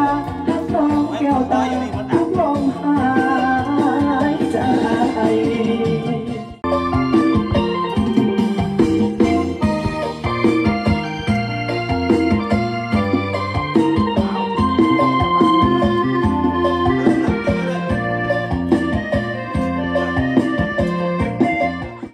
kita at Tokyo.